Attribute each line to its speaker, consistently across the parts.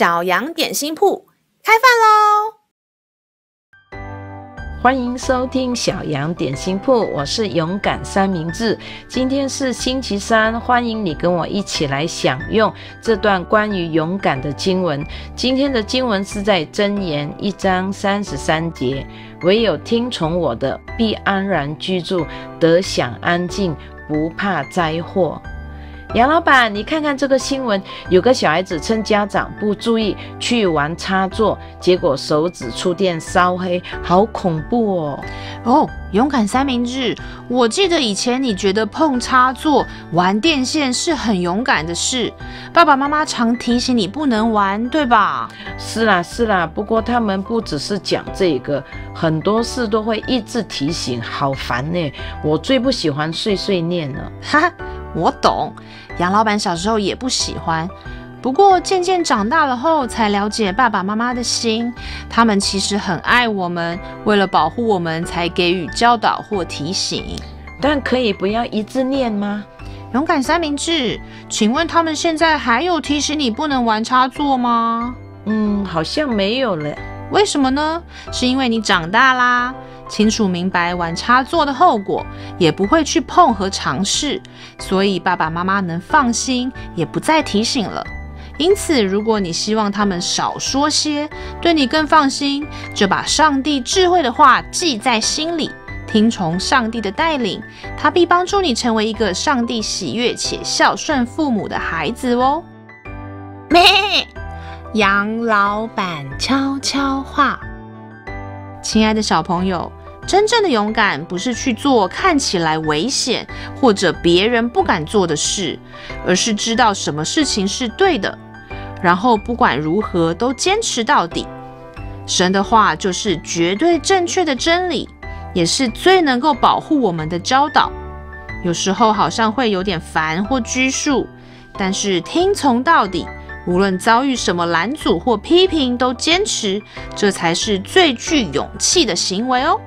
Speaker 1: 小羊点心铺开饭喽！
Speaker 2: 欢迎收听小羊点心铺，我是勇敢三明治。今天是星期三，欢迎你跟我一起来享用这段关于勇敢的经文。今天的经文是在箴言一章三十三节：唯有听从我的，必安然居住，得享安静，不怕灾祸。杨老板，你看看这个新闻，有个小孩子趁家长不注意去玩插座，结果手指触电烧黑，好恐怖哦！
Speaker 3: 哦，勇敢三明治，我记得以前你觉得碰插座、玩电线是很勇敢的事，爸爸妈妈常提醒你不能玩，对吧？
Speaker 2: 是啦是啦，不过他们不只是讲这个，很多事都会一直提醒，好烦呢！我最不喜欢碎碎念了，
Speaker 3: 哈哈。我懂，杨老板小时候也不喜欢，不过渐渐长大了后才了解爸爸妈妈的心，他们其实很爱我们，为了保护我们才给予教导或提醒。
Speaker 2: 但可以不要一字念吗？
Speaker 3: 勇敢三明治，请问他们现在还有提醒你不能玩插座吗？
Speaker 2: 嗯，好像没有了。
Speaker 3: 为什么呢？是因为你长大啦。清楚明白玩插座的后果，也不会去碰和尝试，所以爸爸妈妈能放心，也不再提醒了。因此，如果你希望他们少说些，对你更放心，就把上帝智慧的话记在心里，听从上帝的带领，他必帮助你成为一个上帝喜悦且孝顺父母的孩子哦。
Speaker 1: 咩，杨老板悄悄话，
Speaker 3: 亲爱的小朋友。真正的勇敢不是去做看起来危险或者别人不敢做的事，而是知道什么事情是对的，然后不管如何都坚持到底。神的话就是绝对正确的真理，也是最能够保护我们的教导。有时候好像会有点烦或拘束，但是听从到底，无论遭遇什么拦阻或批评，都坚持，这才是最具勇气的行为哦。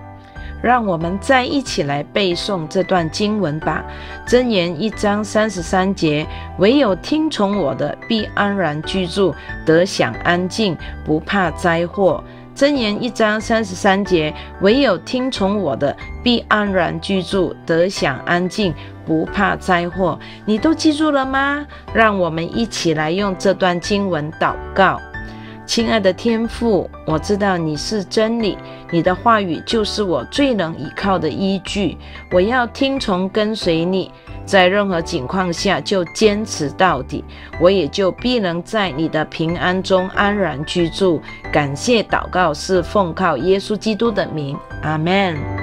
Speaker 2: 让我们再一起来背诵这段经文吧。箴言一章三十三节：唯有听从我的，必安然居住，得享安静，不怕灾祸。箴言一章三十三节：唯有听从我的，必安然居住，得享安静，不怕灾祸。你都记住了吗？让我们一起来用这段经文祷告。亲爱的天父，我知道你是真理，你的话语就是我最能依靠的依据。我要听从跟随你，在任何情况下就坚持到底，我也就必能在你的平安中安然居住。感谢祷告是奉靠耶稣基督的名，阿门。